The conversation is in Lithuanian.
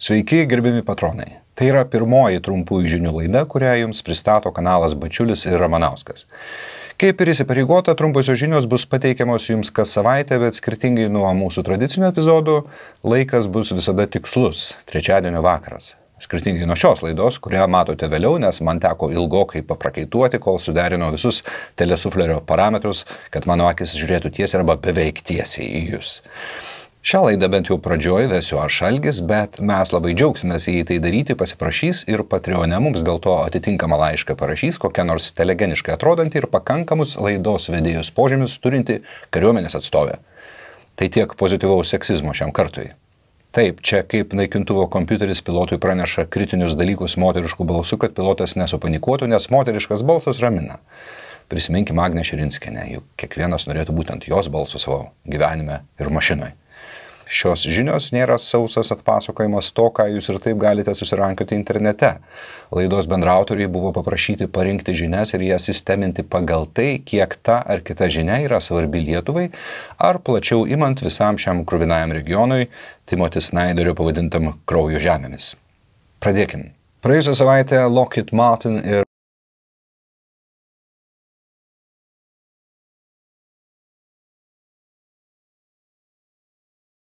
Sveiki, gerbiami patronai. Tai yra pirmoji trumpųjų žinių laida, kurią jums pristato kanalas Bačiulis ir Ramanauskas. Kaip ir įsipareigota, trumposios žinios bus pateikiamos jums kas savaitę, bet skirtingai nuo mūsų tradicinių epizodų, laikas bus visada tikslus - trečiadienio vakaras. Skirtingai nuo šios laidos, kurią matote vėliau, nes man teko ilgokai paprakaituoti, kol suderino visus telesuflerio parametrus, kad mano akis žiūrėtų tiesiai arba beveik tiesiai į jūs. Šią laidą bent jau pradžioj vesiu aš Algis, bet mes labai džiaugsimės, jei tai daryti pasiprašys ir Patreonė mums dėl to atitinkamą laišką parašys kokią nors telegeniškai atrodantį ir pakankamus laidos vedėjus požymius turinti kariuomenės atstovę. Tai tiek pozityvaus seksizmo šiam kartui. Taip, čia kaip naikintuvo kompiuteris pilotui praneša kritinius dalykus moteriškų balsų, kad pilotas nesupanikuotų, nes moteriškas balsas ramina. Prisiminkime Agnę Širinskinę, juk kiekvienas norėtų būtent jos balsų savo gyvenime ir mašinoje. Šios žinios nėra sausas atpasakojimas to, ką jūs ir taip galite susirankioti internete. Laidos bendrautoriai buvo paprašyti parinkti žinias ir jas sisteminti pagal tai, kiek ta ar kita žinia yra svarbi Lietuvai, ar plačiau imant visam šiam krūvinajam regionui, Timotis Snaiderio pavadintam kraujo žemėmis. Pradėkim. Praėjusią savaitę Lockheed Martin ir